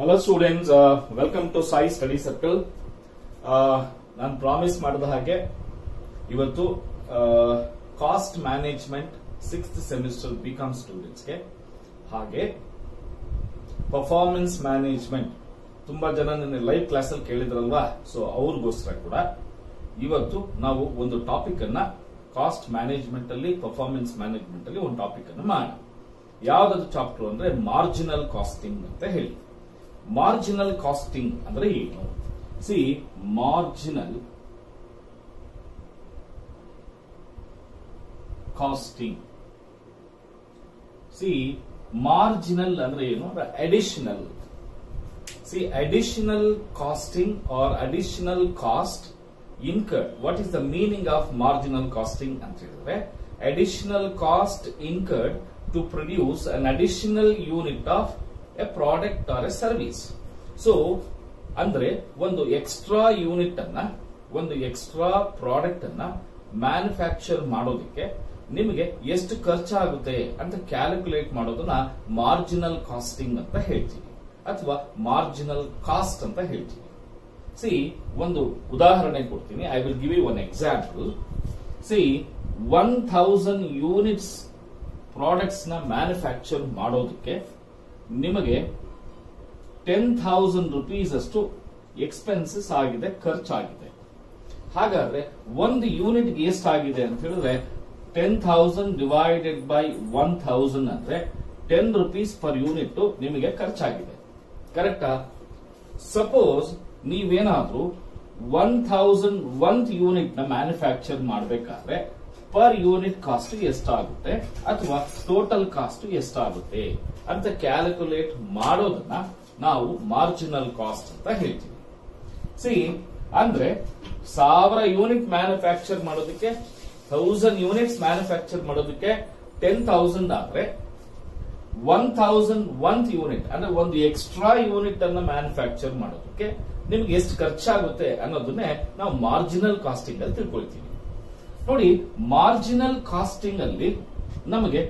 Hello students welcome to Sai study circle ನಾನು promise ಮಾಡಿದ ಹಾಗೆ ಇವತ್ತು cost management sixth semester BCom ಸ್ಟೂಡೆಂಟ್ಸ್ಗೆ ಹಾಗೆ ಪರ್ಫಾರ್ಮೆನ್ಸ್ ಮ್ಯಾನೇಜ್ಮೆಂಟ್ ತುಂಬಾ ಜನ ನಿನ್ನೆ ಲೈವ್ ಕ್ಲಾಸಲ್ಲಿ ಕೇಳಿದ್ರಲ್ವಾ? ಸೊ ಅವ್ರಿಗೋಸ್ಕರ ಕೂಡ ಇವತ್ತು ನಾವು ಒಂದು ಟಾಪಿಕ್ ಅನ್ನ ಕಾಸ್ಟ್ ಮ್ಯಾನೇಜ್ಮೆಂಟ್ ಅಲ್ಲಿ ಪರ್ಫಾರ್ಮೆನ್ಸ್ ಮ್ಯಾನೇಜ್ಮೆಂಟ್ ಅಲ್ಲಿ ಒಂದು ಟಾಪಿಕ್ ಅನ್ನು ಮಾಡೋಣ. ಯಾವ್ದಾದ್ರು ಚಾಪ್ಟರ್ ಅಂದ್ರೆ ಮಾರ್ಜಿನಲ್ ಕಾಸ್ಟಿಂಗ್ ಅಂತ ಹೇಳಿ. ಮಾರ್ಜಿನಲ್ ಕಾಸ್ಟಿಂಗ್ ಅಂದ್ರೆ ಏನು see marginal costing see marginal ಅಂದ್ರೆ ಏನು ಅಂದ್ರೆ additional see additional costing or additional cost incurred what is the meaning of marginal costing ಅಂತ ಹೇಳಿದ್ರೆ additional cost incurred to produce an additional unit of a product or a service so ಅಂದ್ರೆ ಒಂದು extra unit ಅನ್ನ, ಒಂದು extra product ಅನ್ನ manufacture ಮಾಡೋದಕ್ಕೆ ನಿಮಗೆ ಎಷ್ಟು ಖರ್ಚಾಗುತ್ತೆ ಅಂತ ಕ್ಯಾಲ್ಕುಲೇಟ್ ಮಾಡೋದನ್ನ ಮಾರ್ಜಿನಲ್ ಕಾಸ್ಟಿಂಗ್ ಅಂತ ಹೇಳ್ತೀವಿ. ಅಥವಾ ಮಾರ್ಜಿನಲ್ ಕಾಸ್ಟ್ ಅಂತ ಹೇಳ್ತೀವಿ. ಸಿ ಒಂದು ಉದಾಹರಣೆ ಕೊಡ್ತೀನಿ. I will give you one example see one thousand units ಪ್ರಾಡಕ್ಟ್ಸ್ನ manufacture ಮಾಡೋದಕ್ಕೆ ನಿಮಗೆ ಟೆನ್ ಥೌಸಂಡ್ ರುಪೀಸ್ ಅಷ್ಟು ಎಕ್ಸ್ಪೆನ್ಸಸ್ ಆಗಿದೆ ಖರ್ಚಾಗಿದೆ ಹಾಗಾದ್ರೆ ಒಂದು ಯೂನಿಟ್ ಎಷ್ಟಾಗಿದೆ ಅಂತ ಹೇಳಿದ್ರೆ ten thousand divided by one thousand ಅಂದ್ರೆ ಟೆನ್ ರುಪೀಸ್ ಪರ್ ಯೂನಿಟ್ ನಿಮಗೆ ಖರ್ಚಾಗಿದೆ. ಕರೆಕ್ಟಾ ಸಪೋಸ್ ನೀವೇನಾದ್ರೂ ಒನ್ ಥೌಸಂಡ್ ಒನ್ ಯೂನಿಟ್ನ ಮ್ಯಾನುಫ್ಯಾಕ್ಚರ್ ಮಾಡಬೇಕಾದ್ರೆ ಪರ್ ಯೂನಿಟ್ ಕಾಸ್ಟ್ ಎಷ್ಟಾಗುತ್ತೆ ಅಥವಾ ಟೋಟಲ್ ಕಾಸ್ಟ್ ಎಷ್ಟಾಗುತ್ತೆ ಅಂತ ಕ್ಯಾಲ್ಕುಲೇಟ್ ಮಾಡೋದನ್ನ ನಾವು ಮಾರ್ಜಿನಲ್ ಕಾಸ್ಟ್ ಅಂತ ಹೇಳ್ತೀವಿ. ಸಿ ಅಂದ್ರೆ ಸಾವಿರ ಯೂನಿಟ್ ಮ್ಯಾನುಫ್ಯಾಕ್ಚರ್ ಮಾಡೋದಕ್ಕೆ ಥೌಸಂಡ್ ಯೂನಿಟ್ಸ್ ಮ್ಯಾನುಫ್ಯಾಕ್ಚರ್ ಮಾಡೋದಕ್ಕೆ ಟೆನ್ ಥೌಸಂಡ್ ಆದ್ರೆ ಒನ್ ಥೌಸಂಡ್ ಒನ್ ಯೂನಿಟ್ ಅಂದ್ರೆ ಒಂದು ಎಕ್ಸ್ಟ್ರಾ ಯೂನಿಟ್ ಅನ್ನ ಮ್ಯಾನುಫ್ಯಾಕ್ಚರ್ ಮಾಡೋದಕ್ಕೆ ನಿಮ್ಗೆ ಎಷ್ಟು ಖರ್ಚಾಗುತ್ತೆ ಅನ್ನೋದನ್ನೇ ನಾವು ಮಾರ್ಜಿನಲ್ ಕಾಸ್ಟಿಂಗ್ ಅಲ್ಲಿ ತಿಳ್ಕೊಳ್ತೀವಿ. ನೋಡಿ ಮಾರ್ಜಿನಲ್ ಕಾಸ್ಟಿಂಗ್ ಅಲ್ಲಿ ನಮಗೆ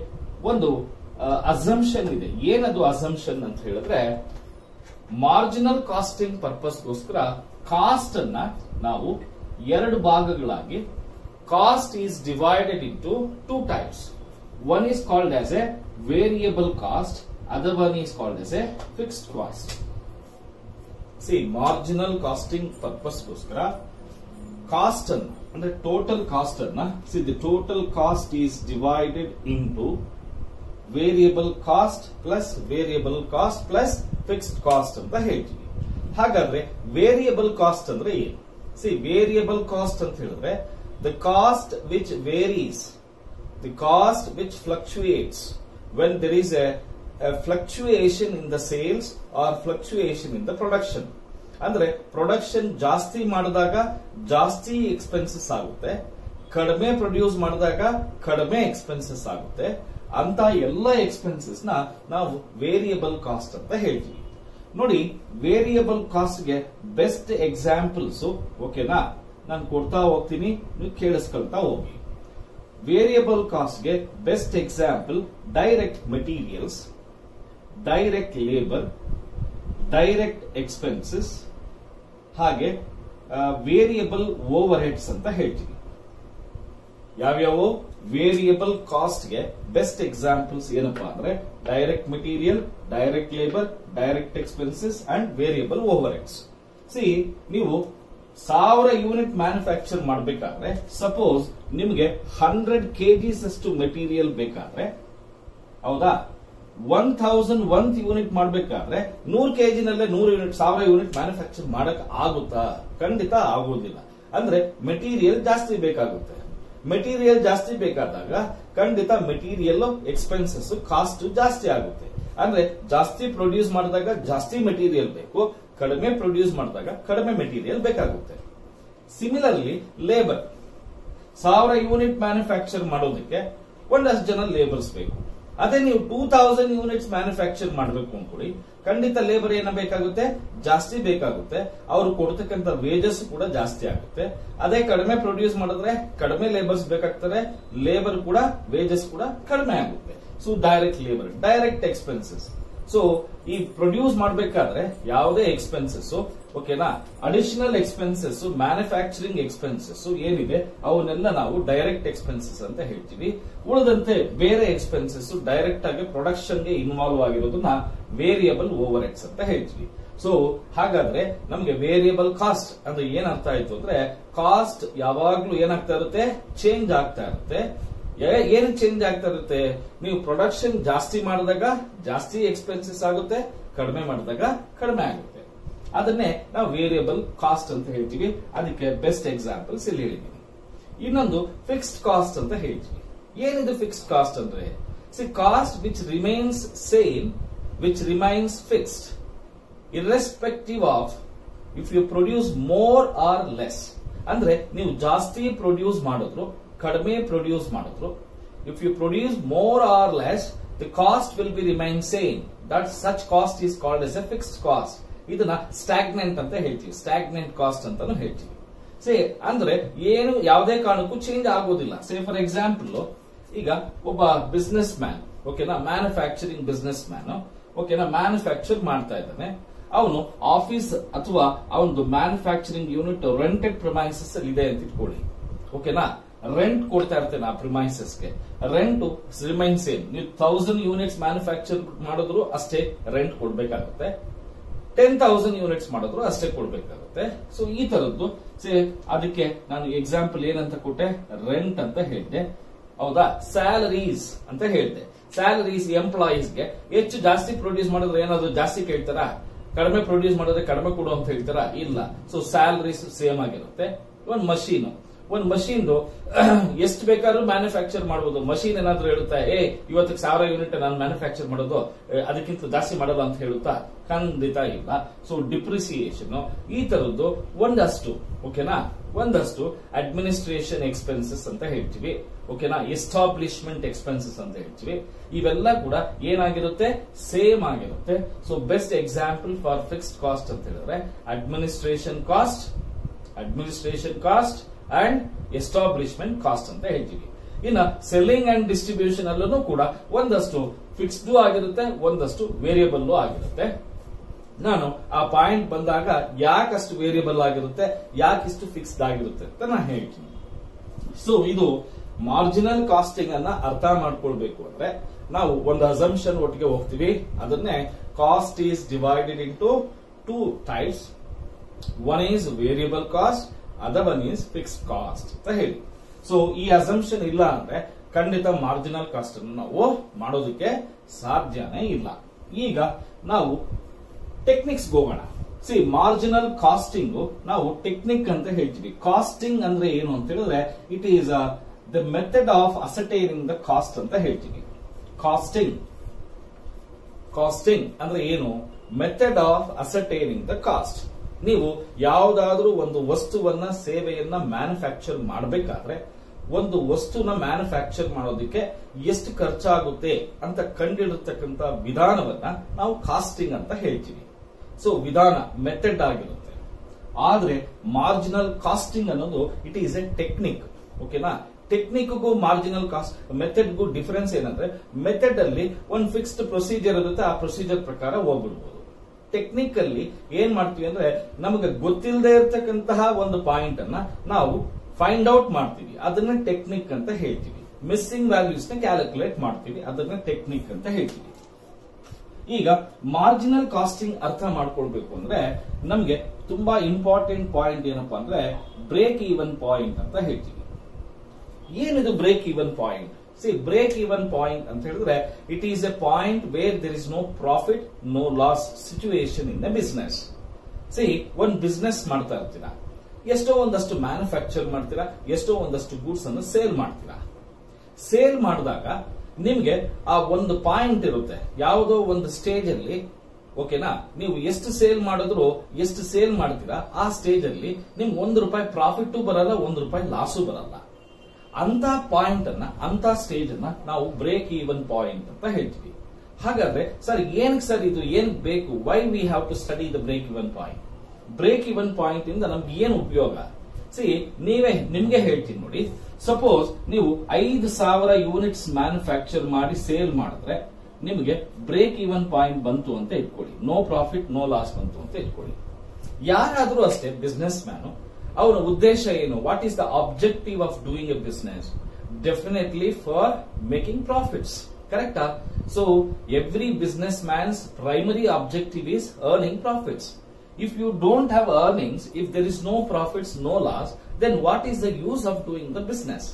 ಒಂದು ಅಸಂಪ್ಷನ್ ಇದೆ. ಏನದು ಅಸಂಪ್ಷನ್ ಅಂತ ಹೇಳಿದ್ರೆ ಮಾರ್ಜಿನಲ್ ಕಾಸ್ಟಿಂಗ್ ಪರ್ಪಸ್ಗೋಸ್ಕರ ಕಾಸ್ಟ್ ಅನ್ನ ನಾವು ಎರಡು ಭಾಗಗಳಾಗಿ cost is divided into two types one is called as a variable cost other one is called as a fixed cost see marginal costing ಪರ್ಪಸ್ಗೋಸ್ಕರ cost ಅನ್ನು ಅಂದ್ರೆ ಟೋಟಲ್ ಕಾಸ್ಟ್ ಅನ್ನ see the total cost is divided into variable cost plus variable cost plus fixed cost ಅಂತ ಹೇಳ್ತೀವಿ. ಹಾಗಾದ್ರೆ variable cost ಅಂದ್ರೆ ಏನು? C variable cost ಅಂತ ಹೇಳಿದ್ರೆ the cost which varies the cost which fluctuates when there is a fluctuation in the sales or fluctuation in the production ಅಂದ್ರೆ production ಜಾಸ್ತಿ ಮಾಡಿದಾಗ ಜಾಸ್ತಿ ಎಕ್ಸ್ಪೆನ್ಸಸ್ ಆಗುತ್ತೆ, ಕಡಿಮೆ ಪ್ರೊಡ್ಯೂಸ್ ಮಾಡಿದಾಗ ಕಡಿಮೆ ಎಕ್ಸ್ಪೆನ್ಸಸ್ ಆಗುತ್ತೆ. ಅಂತ ಎಲ್ಲ ಎಕ್ಸ್ಪೆನ್ಸಸ್ನ ನಾವು ವೇರಿಯಬಲ್ ಕಾಸ್ಟ್ ಅಂತ ಹೇಳ್ತೀವಿ. ನೋಡಿ ವೇರಿಯಬಲ್ ಕಾಸ್ಟ್ಗೆ ಬೆಸ್ಟ್ ಎಕ್ಸಾಂಪಲ್ಸ್ ಓಕೆನಾ ನಾನು ಕೊಡ್ತಾ ಹೋಗ್ತೀನಿ, ನೀವು ಕೇಳಿಸ್ಕೊಳ್ತಾ ಹೋಗಿ variable ಕಾಸ್ಟ್ಗೆ best example direct materials direct labour direct expenses ಹಾಗೆ ವೇರಿಯಬಲ್ ಓವರ್ ಹೆಡ್ಸ್ ಅಂತ ಹೇಳ್ತೀವಿ. ಯಾವ್ಯಾವ? ವೇರಿಯಬಲ್ ಕಾಸ್ಟ್ಗೆ ಬೆಸ್ಟ್ ಎಕ್ಸಾಂಪಲ್ಸ್ ಏನಪ್ಪಾ ಅಂದ್ರೆ direct material direct labour direct expenses and variable overheads see ನೀವು ಸಾವಿರ ಯೂನಿಟ್ ಮ್ಯಾನುಫ್ಯಾಕ್ಚರ್ ಮಾಡಬೇಕಾದ್ರೆ ಸಪೋಸ್ ನಿಮಗೆ ಹಂಡ್ರೆಡ್ ಕೆಜಿಸ್ ಅಷ್ಟು ಮೆಟೀರಿಯಲ್ ಬೇಕಾದ್ರೆ, ಹೌದಾ? ಒನ್ ಥೌಸಂಡ್ ಒನ್ ಯೂನಿಟ್ ಮಾಡಬೇಕಾದ್ರೆ ನೂರು ಕೆಜಿನಲ್ಲೇ ನೂರು ಯೂನಿಟ್ ಸಾವಿರ ಯೂನಿಟ್ ಮ್ಯಾನುಫ್ಯಾಕ್ಚರ್ ಮಾಡಕ್ ಆಗುತ್ತಾ? ಖಂಡಿತ ಆಗೋದಿಲ್ಲ ಅಂದ್ರೆ ಮೆಟೀರಿಯಲ್ ಜಾಸ್ತಿ ಬೇಕಾಗುತ್ತೆ. ಮೆಟೀರಿಯಲ್ ಜಾಸ್ತಿ ಬೇಕಾದಾಗ ಖಂಡಿತ ಮೆಟೀರಿಯಲ್ ಎಕ್ಸ್ಪೆನ್ಸಸ್ ಕಾಸ್ಟ್ ಜಾಸ್ತಿ ಆಗುತ್ತೆ. ಅಂದ್ರೆ ಜಾಸ್ತಿ ಪ್ರೊಡ್ಯೂಸ್ ಮಾಡಿದಾಗ ಜಾಸ್ತಿ ಮೆಟೀರಿಯಲ್ ಬೇಕು, ಕಡಿಮೆ ಪ್ರೊಡ್ಯೂಸ್ ಮಾಡಿದಾಗ ಕಡಿಮೆ ಮೆಟೀರಿಯಲ್ ಬೇಕಾಗುತ್ತೆ. ಸಿಮಿಲರ್ಲಿ ಲೇಬರ್ ಸಾವಿರ ಯೂನಿಟ್ ಮ್ಯಾನುಫ್ಯಾಕ್ಚರ್ ಮಾಡೋದಕ್ಕೆ ಒಂದಷ್ಟು ಜನ ಲೇಬರ್ಸ್ ಬೇಕು. ಅದೇ ನೀವು ಟೂ ತೌಸಂಡ್ ಯೂನಿಟ್ಸ್ ಮ್ಯಾನುಫ್ಯಾಕ್ಚರ್ ಮಾಡಬೇಕು ಅನ್ಕೊಳ್ಳಿ ಖಂಡಿತ ಲೇಬರ್ ಏನ ಬೇಕಾಗುತ್ತೆ? ಜಾಸ್ತಿ ಬೇಕಾಗುತ್ತೆ. ಅವರು ಕೊಡ್ತಕ್ಕಂತ ವೇಜಸ್ ಕೂಡ ಜಾಸ್ತಿ ಆಗುತ್ತೆ. ಅದೇ ಕಡಿಮೆ ಪ್ರೊಡ್ಯೂಸ್ ಮಾಡಿದ್ರೆ ಕಡಿಮೆ ಲೇಬರ್ಸ್ ಬೇಕಾಗ್ತಾರೆ ಲೇಬರ್ ಕೂಡ ವೇಜಸ್ ಕೂಡ ಕಡಿಮೆ ಆಗುತ್ತೆ. So direct labour direct expenses so ಈ ಪ್ರೊಡ್ಯೂಸ್ ಮಾಡಬೇಕಾದ್ರೆ ಯಾವುದೇ ಎಕ್ಸ್ಪೆನ್ಸಸ್ ಓಕೆನಾ? ಅಡಿಷನಲ್ ಎಕ್ಸ್ಪೆನ್ಸಸ್ ಮ್ಯಾನುಫ್ಯಾಕ್ಚರಿಂಗ್ ಎಕ್ಸ್ಪೆನ್ಸಸ್ ಏನಿದೆ? ಅವನ್ನೆಲ್ಲ ನಾವು ಡೈರೆಕ್ಟ್ ಎಕ್ಸ್ಪೆನ್ಸಸ್ ಅಂತ ಹೇಳ್ತೀವಿ. ಉಳಿದಂತೆ ಬೇರೆ ಎಕ್ಸ್ಪೆನ್ಸಸ್ ಡೈರೆಕ್ಟ್ ಆಗಿ ಪ್ರೊಡಕ್ಷನ್ಗೆ ಇನ್ವಾಲ್ವ್ ಆಗಿರೋದನ್ನ ವೇರಿಯಬಲ್ ಓವರ್ ಎಕ್ಸ್ ಅಂತ ಹೇಳ್ತೀವಿ. ಸೊ ಹಾಗಾದ್ರೆ ನಮ್ಗೆ ವೇರಿಯಬಲ್ ಕಾಸ್ಟ್ ಅಂದ್ರೆ ಏನ್ ಅರ್ಥ ಆಯ್ತು ಅಂದ್ರೆ ಕಾಸ್ಟ್ ಯಾವಾಗ್ಲೂ ಏನಾಗ್ತಾ ಇರುತ್ತೆ? ಚೇಂಜ್ ಆಗ್ತಾ ಇರುತ್ತೆ. ಏನ್ ಚೇಂಜ್ ಆಗ್ತಾ ಇರುತ್ತೆ? ನೀವು ಪ್ರೊಡಕ್ಷನ್ ಜಾಸ್ತಿ ಮಾಡಿದಾಗ ಜಾಸ್ತಿ ಎಕ್ಸ್ಪೆನ್ಸಸ್ ಆಗುತ್ತೆ, ಕಡಿಮೆ ಮಾಡಿದಾಗ ಕಡಿಮೆ ಆಗುತ್ತೆ. ಅದನ್ನೇ ನಾವು ವೇರಿಯಬಲ್ ಕಾಸ್ಟ್ ಅಂತ ಹೇಳ್ತೀವಿ. ಅದಕ್ಕೆ ಬೆಸ್ಟ್ ಎಕ್ಸಾಂಪಲ್ಸ್ ಇಲ್ಲಿ ಹೇಳಿದ್ದೀನಿ. ಇನ್ನೊಂದು ಫಿಕ್ಸ್ಡ್ ಕಾಸ್ಟ್ ಅಂತ ಹೇಳ್ತೀವಿ. ಏನಿದು ಫಿಕ್ಸ್ಡ್ ಕಾಸ್ಟ್ ಅಂದ್ರೆ? See cost which remains same which remains fixed irrespective of if you produce more or less ಅಂದ್ರೆ ನೀವು ಜಾಸ್ತಿ ಪ್ರೊಡ್ಯೂಸ್ ಮಾಡಿದ್ರು, ಕಡಿಮೆ ಪ್ರೊಡ್ಯೂಸ್ ಮಾಡಿದ್ರು if you produce more or less the cost will be remain same that such cost is called as a fixed cost ಇದನ್ನ stagnant ಅಂತ ಹೇಳ್ತೀವಿ. Stagnant cost ಅಂತಾನು ಹೇಳ್ತೀವಿ. ಸೇ ಅಂದ್ರೆ ಏನು ಯಾವುದೇ ಕಾರಣಕ್ಕೂ ಚೇಂಜ್ ಆಗೋದಿಲ್ಲ. ಸೇ ಫಾರ್ ಎಕ್ಸಾಂಪಲ್ ಈಗ ಒಬ್ಬ ಬಿಸ್ನೆಸ್ ಮ್ಯಾನ್ ಓಕೆನಾ ಮ್ಯಾನುಫ್ಯಾಕ್ಚರಿಂಗ್ ಬಿಸ್ನೆಸ್ ಮ್ಯಾನ್ ಓಕೆನಾ ಮ್ಯಾನುಫ್ಯಾಕ್ಚರ್ ಮಾಡ್ತಾ ಇದ್ದಾನೆ. ಅವನು ಆಫೀಸ್ ಅಥವಾ ಅವನದು ಮ್ಯಾನುಫ್ಯಾಕ್ಚರಿಂಗ್ ಯೂನಿಟ್ ರೆಂಟೆಡ್ ಅಲ್ಲಿ ಇದೆ ಅಂತ ಇಟ್ಕೊಳ್ಳಿ. ಓಕೆನಾ ರೆಂಟ್ ಕೊಡ್ತಾ ಇರ್ತೇನೆ ಆ ಪ್ರಿಮೈಸಸ್ಗೆ ರೆಂಟ್ ರಿಮೈನ್ ಸೇಮ್ ನೀವು ಥೌಸಂಡ್ ಯೂನಿಟ್ಸ್ ಮ್ಯಾನುಫ್ಯಾಕ್ಚರ್ ಮಾಡಿದ್ರು ಅಷ್ಟೇ ರೆಂಟ್ ಕೊಡ್ಬೇಕಾಗುತ್ತೆ. ಟೆನ್ ತೌಸಂಡ್ ಯೂನಿಟ್ಸ್ ಮಾಡಿದ್ರು ಅಷ್ಟೇ ಕೊಡ್ಬೇಕಾಗುತ್ತೆ. ಸೊ ಈ ತರದ್ದು ಸೇ ಅದಕ್ಕೆ ನಾನು ಎಕ್ಸಾಂಪಲ್ ಏನಂತ ಕೊಟ್ಟೆ? ರೆಂಟ್ ಅಂತ ಹೇಳಿದೆ. ಹೌದಾ? ಸ್ಯಾಲರೀಸ್ ಅಂತ ಹೇಳಿದೆ. ಸ್ಯಾಲರೀಸ್ ಎಂಪ್ಲಾಯೀಸ್ಗೆ ಹೆಚ್ಚು ಜಾಸ್ತಿ ಪ್ರೊಡ್ಯೂಸ್ ಮಾಡಿದ್ರೆ ಏನಾದ್ರು ಜಾಸ್ತಿ ಕೇಳ್ತಾರಾ? ಕಡಿಮೆ ಪ್ರೊಡ್ಯೂಸ್ ಮಾಡಿದ್ರೆ ಕಡಿಮೆ ಕೊಡು ಅಂತ ಹೇಳ್ತಾರಾ? ಇಲ್ಲ. ಸೊ ಸ್ಯಾಲರೀಸ್ ಸೇಮ್ ಆಗಿರುತ್ತೆ. ಒಂದು ಮಷೀನ್ ಒಂದ್ ಮಷೀನ್ ಎಷ್ಟು ಬೇಕಾದ್ರೂ ಮ್ಯಾನುಫ್ಯಾಕ್ಚರ್ ಮಾಡಬಹುದು ಮಷೀನ್ ಏನಾದ್ರೂ ಹೇಳುತ್ತಾ, ಏ, ಇವತ್ತಿಗೆ ಸಾವಿರ ಯೂನಿಟ್ ನಾನು ಮ್ಯಾನುಫ್ಯಾಕ್ಚರ್ ಮಾಡೋದು ಅದಕ್ಕಿಂತ ಜಾಸ್ತಿ ಮಾಡಲ್ಲ ಅಂತ ಹೇಳುತ್ತಾ, ಖಂಡಿತ ಇಲ್ಲ. ಸೊ ಡಿಪ್ರಿಸಿಯೇಷನ್ ಈ ತರದ್ದು ಒಂದಷ್ಟು, ಓಕೆನಾ? ಒಂದಷ್ಟು ಅಡ್ಮಿನಿಸ್ಟ್ರೇಷನ್ ಎಕ್ಸ್ಪೆನ್ಸಸ್ ಅಂತ ಹೇಳ್ತೀವಿ. ಓಕೆನಾ? ಎಸ್ಟಾಬ್ಲಿಷ್ಮೆಂಟ್ ಎಕ್ಸ್ಪೆನ್ಸಸ್ ಅಂತ ಹೇಳ್ತೀವಿ. ಇವೆಲ್ಲ ಕೂಡ ಏನಾಗಿರುತ್ತೆ? ಸೇಮ್ ಆಗಿರುತ್ತೆ. So best example for fixed cost ಅಂತ ಹೇಳಿದ್ರೆ administration cost administration cost and establishment cost ಅಂತ ಹೇಳ್ತೀವಿ. ಇನ್ನು ಸೆಲ್ಲಿಂಗ್ ಅಂಡ್ ಡಿಸ್ಟ್ರಿಬ್ಯೂಷನ್ ಅಲ್ಲೂ ಕೂಡ ಒಂದಷ್ಟು ಫಿಕ್ಸ್ಡ್ ಆಗಿರುತ್ತೆ, ಒಂದಷ್ಟು ವೇರಿಯಬಲ್ ಆಗಿರುತ್ತೆ. ನಾನು ಆ ಪಾಯಿಂಟ್ ಬಂದಾಗ ಯಾಕಷ್ಟು ವೇರಿಯಬಲ್ ಆಗಿರುತ್ತೆ, ಯಾಕಿಷ್ಟು ಫಿಕ್ಸ್ಡ್ ಆಗಿರುತ್ತೆ ಅಂತ ನಾನು ಹೇಳ್ತೀನಿ. ಸೊ ಇದು ಮಾರ್ಜಿನಲ್ ಕಾಸ್ಟಿಂಗ್ ಅನ್ನ ಅರ್ಥ ಮಾಡ್ಕೊಳ್ಬೇಕು ಅಂದ್ರೆ ನಾವು ಒಂದು ಅಸಂಪ್ಷನ್ ಒಟ್ಟಿಗೆ ಹೋಗ್ತೀವಿ. ಅದನ್ನೇ cost is divided into two types one is variable cost other one is fixed cost ಅಂತ ಹೇಳಿ. ಸೊ ಈ ಅಸಂಪ್ಷನ್ ಇಲ್ಲ ಅಂದ್ರೆ ಖಂಡಿತ ಮಾರ್ಜಿನಲ್ ಕಾಸ್ಟ್ ಅನ್ನು ನಾವು ಮಾಡೋದಕ್ಕೆ ಸಾಧ್ಯನೇ ಇಲ್ಲ. ಈಗ ನಾವು ಟೆಕ್ನಿಕ್ಸ್ ಹೋಗೋಣ. ಸಿ ಮಾರ್ಜಿನಲ್ ಕಾಸ್ಟಿಂಗ್ ನಾವು ಟೆಕ್ನಿಕ್ ಅಂತ ಹೇಳ್ತೀವಿ. ಕಾಸ್ಟಿಂಗ್ ಅಂದ್ರೆ ಏನು ಅಂತ ಹೇಳಿದ್ರೆ it is the method of ascertaining the cost ಅಂತ ಹೇಳ್ತೀವಿ. ಕಾಸ್ಟಿಂಗ್ ಕಾಸ್ಟಿಂಗ್ ಅಂದ್ರೆ ಏನು? Method of ascertaining the cost ನೀವು ಯಾವುದಾದ್ರೂ ಒಂದು ವಸ್ತುವನ್ನ, ಸೇವೆಯನ್ನ ಮ್ಯಾನುಫ್ಯಾಕ್ಚರ್ ಮಾಡಬೇಕಾದ್ರೆ, ಒಂದು ವಸ್ತುನ ಮ್ಯಾನುಫ್ಯಾಕ್ಚರ್ ಮಾಡೋದಕ್ಕೆ ಎಷ್ಟು ಖರ್ಚಾಗುತ್ತೆ ಅಂತ ಕಂಡಿಡಿರ್ತಕ್ಕಂಥ ವಿಧಾನವನ್ನ ನಾವು ಕಾಸ್ಟಿಂಗ್ ಅಂತ ಹೇಳ್ತೀವಿ. ಸೊ ವಿಧಾನ ಮೆಥಡ್ ಆಗಿರುತ್ತೆ. ಆದ್ರೆ ಮಾರ್ಜಿನಲ್ ಕಾಸ್ಟಿಂಗ್ ಅನ್ನೋದು ಇಟ್ ಈಸ್ ಎ ಟೆಕ್ನಿಕ್ ಓಕೆನಾ ಟೆಕ್ನಿಕ್ಗೂ ಮಾರ್ಜಿನಲ್ ಕಾಸ್ಟ್ ಮೆಥಡ್ಗೂ ಡಿಫರೆನ್ಸ್ ಏನಂದ್ರೆ ಮೆಥಡ್ ಅಲ್ಲಿ ಒಂದು ಫಿಕ್ಸ್ಡ್ ಪ್ರೊಸೀಜರ್ ಇರುತ್ತೆ, ಆ ಪ್ರೊಸೀಜರ್ ಪ್ರಕಾರ ಹೋಗ್ಬಿಡ್ಬೋದು. ಟೆಕ್ನಿಕ್ ಅಲ್ಲಿ ಏನ್ ಮಾಡ್ತೀವಿ ಅಂದ್ರೆ ನಮಗೆ ಗೊತ್ತಿಲ್ಲದೆ ಇರತಕ್ಕಂತಹ ಒಂದು ಪಾಯಿಂಟ್ ಅನ್ನ ನಾವು ಫೈಂಡ್ ಔಟ್ ಮಾಡ್ತೀವಿ. ಅದನ್ನ ಟೆಕ್ನಿಕ್ ಅಂತ ಹೇಳ್ತೀವಿ. ಮಿಸ್ಸಿಂಗ್ ವ್ಯಾಲ್ಯೂಸ್ನ ಕ್ಯಾಲ್ಕುಲೇಟ್ ಮಾಡ್ತೀವಿ. ಅದನ್ನ ಟೆಕ್ನಿಕ್ ಅಂತ ಹೇಳ್ತೀವಿ. ಈಗ ಮಾರ್ಜಿನಲ್ ಕಾಸ್ಟಿಂಗ್ ಅರ್ಥ ಮಾಡ್ಕೊಳ್ಬೇಕು ಅಂದ್ರೆ ನಮ್ಗೆ ತುಂಬಾ ಇಂಪಾರ್ಟೆಂಟ್ ಪಾಯಿಂಟ್ ಏನಪ್ಪಾ ಅಂದ್ರೆ ಬ್ರೇಕ್ ಈವನ್ ಪಾಯಿಂಟ್ ಅಂತ ಹೇಳ್ತೀವಿ. ಏನಿದು break even point see break even point ಅಂತ ಹೇಳಿದ್ರೆ it is a point where there is no profit no loss situation in the business see ಒಂದ್ ಬಿಸ್ನೆಸ್ ಮಾಡ್ತಾ ಇರ್ತೀರಾ, ಎಷ್ಟೋ ಒಂದಷ್ಟು ಮ್ಯಾನುಫ್ಯಾಕ್ಚರ್ ಮಾಡ್ತೀರಾ, ಎಷ್ಟೋ ಒಂದಷ್ಟು ಗೂಡ್ಸ್ ಅನ್ನು ಸೇಲ್ ಮಾಡ್ತೀರಾ. ಸೇಲ್ ಮಾಡಿದಾಗ ನಿಮ್ಗೆ ಆ ಒಂದು ಪಾಯಿಂಟ್ ಇರುತ್ತೆ. ಯಾವುದೋ ಒಂದು ಸ್ಟೇಜ್ ಅಲ್ಲಿ ಓಕೆನಾ ನೀವು ಎಷ್ಟು ಸೇಲ್ ಮಾಡಿದ್ರು, ಎಷ್ಟು ಸೇಲ್ ಮಾಡ್ತೀರಾ, ಆ ಸ್ಟೇಜ್ ಅಲ್ಲಿ ನಿಮ್ಗೆ ಒಂದು ರೂಪಾಯಿ ಪ್ರಾಫಿಟ್ ಬರಲ್ಲ, ಒಂದು ರೂಪಾಯಿ ಲಾಸು ಬರಲ್ಲ. ಅಂತ ಪಾಯಿಂಟ್ ಅನ್ನ, ಅಂತ ಸ್ಟೇಜ್ ಅನ್ನ ನಾವು ಬ್ರೇಕ್ ಈವನ್ ಪಾಯಿಂಟ್ ಅಂತ ಹೇಳ್ತೀವಿ. ಹಾಗಾದ್ರೆ, ಸರ್ ಏನಕ್ಕೆ ಸರ್ ಇದು ಏನ್ ಬೇಕು? Why we have to study the break even point break even point ಇಂದ ನಮ್ಗೆ ಏನು ಉಪಯೋಗ? ಸಿ ನೀವೇ ನಿಮ್ಗೆ ಹೇಳ್ತೀನಿ ನೋಡಿ. ಸಪೋಸ್ ನೀವು ಐದು ಸಾವಿರ ಯೂನಿಟ್ಸ್ ಮ್ಯಾನುಫ್ಯಾಕ್ಚರ್ ಮಾಡಿ ಸೇಲ್ ಮಾಡಿದ್ರೆ, ನಿಮಗೆ ಬ್ರೇಕ್ ಈವನ್ ಪಾಯಿಂಟ್ ಬಂತು ಅಂತ ಇಟ್ಕೊಳ್ಳಿ. ನೋ ಪ್ರಾಫಿಟ್ ನೋ ಲಾಸ್ ಬಂತು ಅಂತ ಇಟ್ಕೊಳ್ಳಿ. ಯಾರಾದರೂ ಅಷ್ಟೇ ಬಿಸ್ನೆಸ್ ಮ್ಯಾನ್ ಅವನ ಉದ್ದೇಶ ಏನು? What is the objective of doing a business definitely for making profits ಕರೆಕ್ಟಾ so every business man's primary objective is earning profits if you don't have earnings if there is no profits no loss then what is the use of doing the business